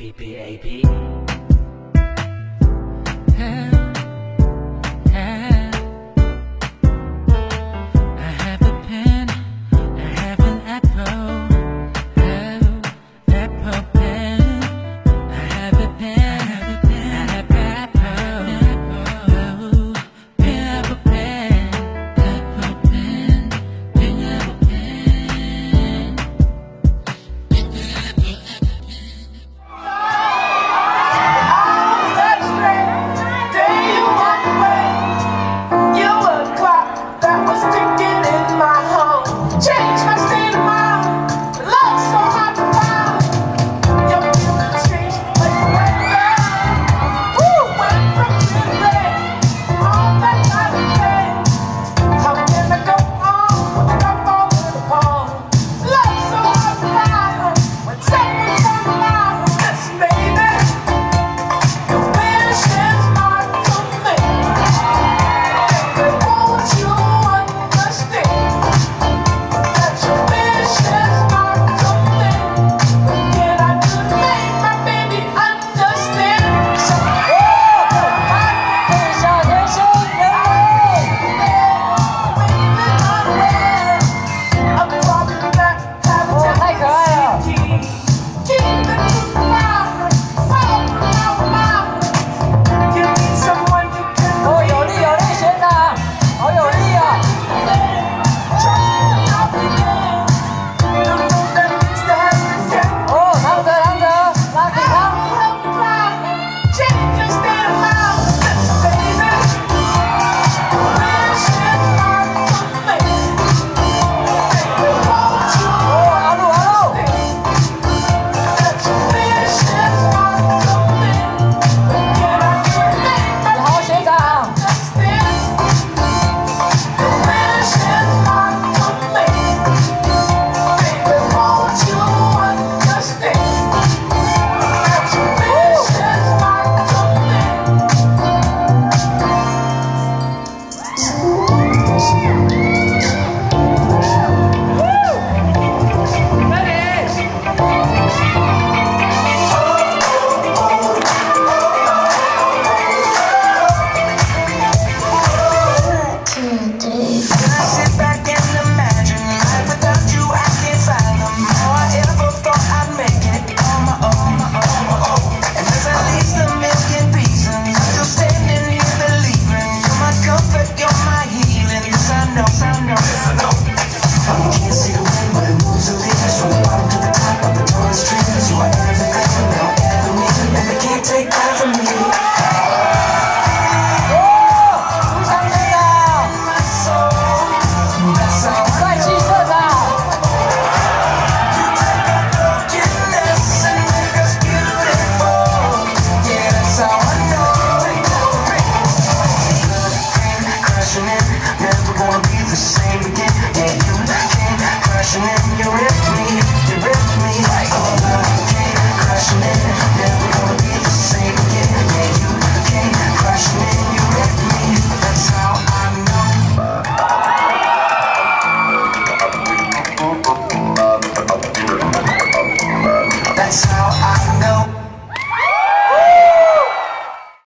PPAP. the same again.